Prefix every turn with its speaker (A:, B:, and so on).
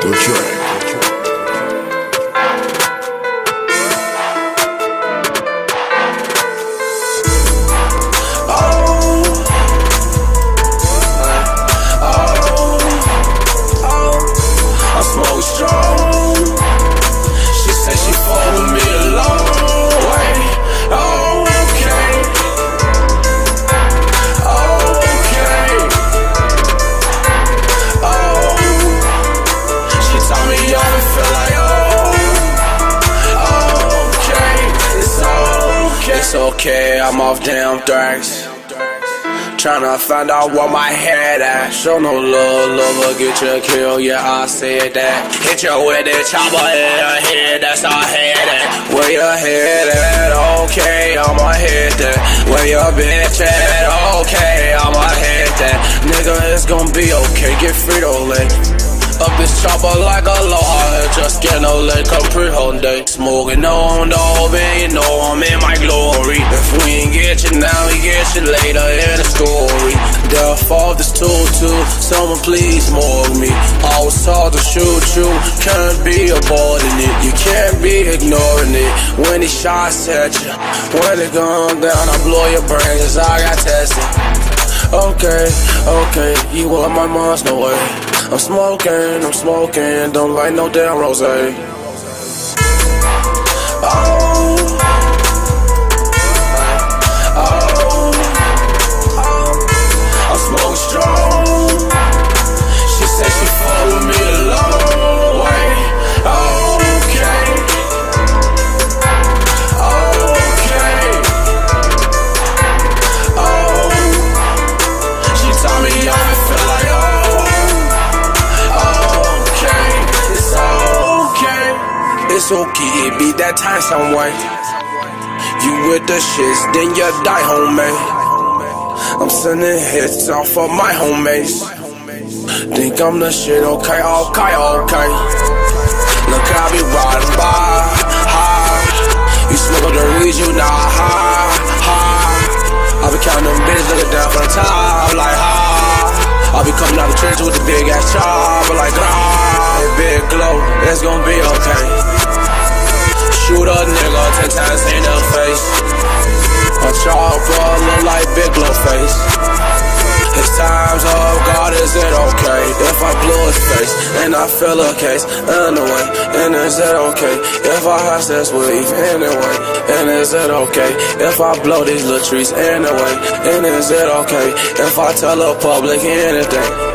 A: the track.
B: It's okay, I'm off damn thrax. Tryna find out where my head at. Show no love, lover, get your kill, yeah, I said that. Hit you with that chopper in your head, that's our head at. Where your head at? Okay, I'ma hit that. Where your bitch at? Okay, I'ma hit that. Nigga, it's gonna be okay, get free Frito Lay. Up this chopper like a law, just get no leg, come pre day. Smoking on the open, you know I'm in my now, we get you later in the story. Of this two two, someone please morgue me. I was taught to shoot you, can't be avoiding it. You can't be ignoring it. When he shots at you, when it gun down, I blow your brains, I got tested. Okay, okay, you want my mom's no way. I'm smoking, I'm smoking, don't like no damn rose. Okay, it be that time somewhere. You with the shits, then you die, homie. I'm sending hits off of my homies. Think I'm the shit, okay, okay, okay. Look, I be riding by, high. You smoke the weed, you not high, high. I be counting them bitches, looking down from the top, like high. I be coming out the trench with the big ass chopper, like ah, big glow, it's gonna be okay. Big glow face. His time's up, God, is it okay if I blow his face and I feel a case anyway? And is it okay if I have this weave anyway? And is it okay if I blow these little trees anyway? And is it okay if I tell the public anything?